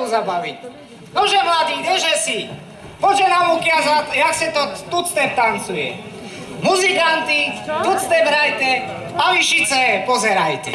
mu zabaviť. Nože mladý, kdeže si? Poďže nám ukázať, jak sa to tuctep tancuje. Muzikanti, tuctep hrajte a vyšice pozerajte.